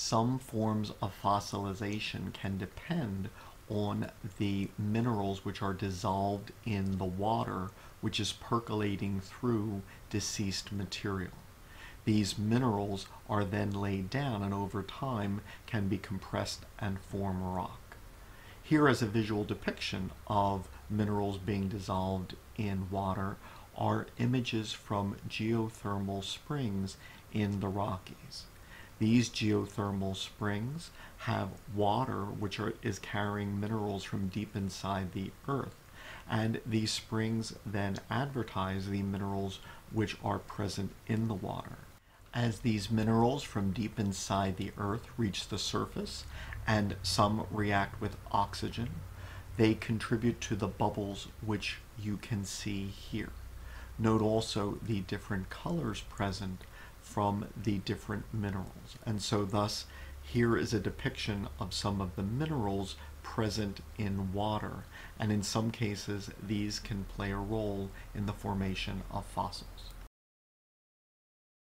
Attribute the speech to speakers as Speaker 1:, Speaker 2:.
Speaker 1: some forms of fossilization can depend on the minerals which are dissolved in the water which is percolating through deceased material. These minerals are then laid down and over time can be compressed and form rock. Here is a visual depiction of minerals being dissolved in water are images from geothermal springs in the Rockies. These geothermal springs have water which are, is carrying minerals from deep inside the earth and these springs then advertise the minerals which are present in the water. As these minerals from deep inside the earth reach the surface and some react with oxygen, they contribute to the bubbles which you can see here. Note also the different colors present from the different minerals. And so thus here is a depiction of some of the minerals present in water. And in some cases, these can play a role in the formation of fossils.